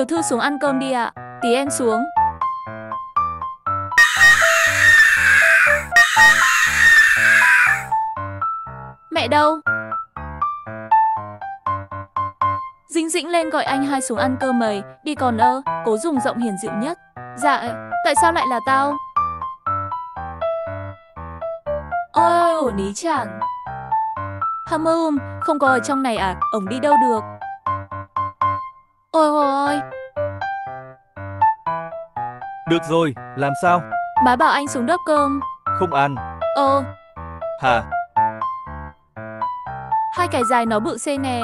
Tiểu thư xuống ăn cơm đi ạ. Tí em xuống. Mẹ đâu? Dĩnh dĩnh lên gọi anh hai xuống ăn cơm mời, đi còn ơ, cố dùng giọng hiền dịu nhất. Dạ, tại sao lại là tao? Ôi, ổn ý chẳng. Hamum, không có ở trong này à, ổng đi đâu được? Ôi ôi, Được rồi, làm sao? má bảo anh xuống đớp cơm. Không ăn. Ơ, Hả? hai cái dài nó bự xê nè.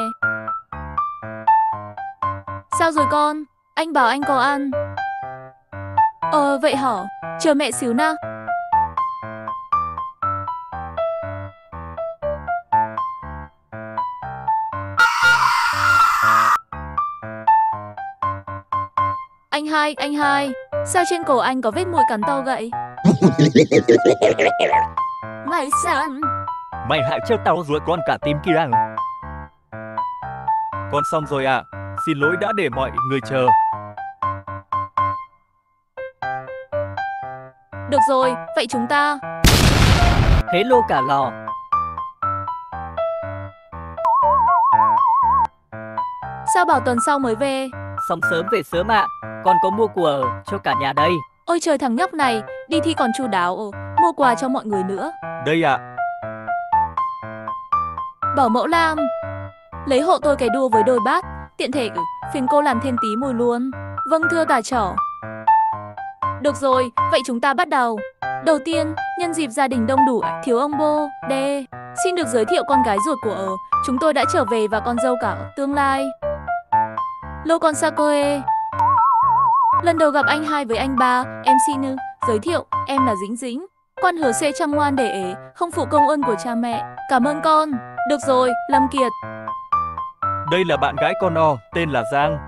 Sao rồi con? Anh bảo anh có ăn. Ờ, vậy hả? Chờ mẹ xíu na. Anh hai, anh hai, sao trên cổ anh có vết mũi cắn to vậy? Mày sao? Mày hại chết tao rồi con cả tim kia. Con xong rồi ạ. Xin lỗi đã để mọi người chờ. Được rồi, vậy chúng ta Hello cả lò. Sao bảo tuần sau mới về? Xong sớm về sớm ạ. Con có mua quà cho cả nhà đây. Ôi trời thằng nhóc này, đi thi còn chu đáo, ồ, mua quà cho mọi người nữa. Đây ạ. Bảo mẫu Lam, lấy hộ tôi cái đua với đôi bát, tiện thể ừ, phiền cô làm thêm tí mùi luôn. Vâng thưa tả trỏ. Được rồi, vậy chúng ta bắt đầu. Đầu tiên, nhân dịp gia đình đông đủ, thiếu ông bô, đê. Xin được giới thiệu con gái ruột của ở, chúng tôi đã trở về và con dâu cả tương lai. Lô con Sakoe. Lần đầu gặp anh hai với anh ba, em xin ư, giới thiệu, em là Dĩnh Dĩnh. Con hứa sẽ chăm ngoan để ế, không phụ công ơn của cha mẹ. Cảm ơn con. Được rồi, Lâm Kiệt. Đây là bạn gái con o, tên là Giang.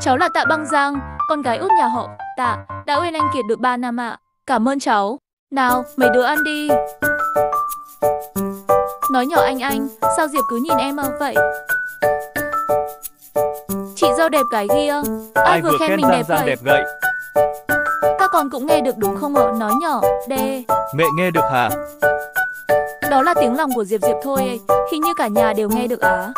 Cháu là Tạ Băng Giang, con gái út nhà họ Tạ, đã quên anh Kiệt được 3 năm ạ. Cảm ơn cháu. Nào, mấy đứa ăn đi. Nói nhỏ anh anh, sao Diệp cứ nhìn em à vậy? Dâu đẹp cái kia. Ai, vừa khen mình Giang đẹp Giang vậy? đẹp vậy? Các con cũng nghe được đúng không ạ? Nói nhỏ, đê. Mẹ nghe được hả? Đó là tiếng lòng của Diệp Diệp thôi, hình như cả nhà đều nghe được á.